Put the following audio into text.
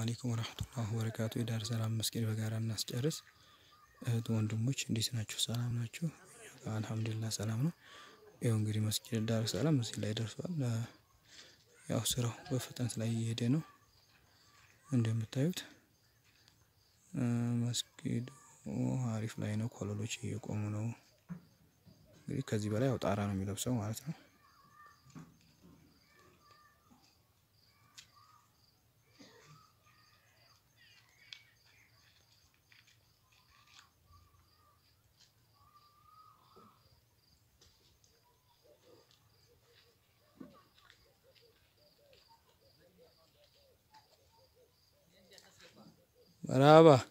አለይኩም ወረህመቱላሂ ወበረካቱ። የዳር ሰላም መስጊድ በጋራ እናስጨርስ። እህት ወንድሞች እንዴት ናችሁ? ሰላም ናችሁ? አልሐምዱሊላህ ሰላም ነው። ይኸው እንግዲህ መስጊድ ዳር ሰላም እዚህ ላይ ደርሷል። ያው ስራው በፍጥነት ላይ እየሄደ ነው። እንደምታዩት መስጊዱ አሪፍ ላይ ነው። ኮለሎች እየቆሙ ነው። እንግዲህ ከዚህ በላይ ያው ጣራ ነው የሚለብሰው ማለት ነው። Brava.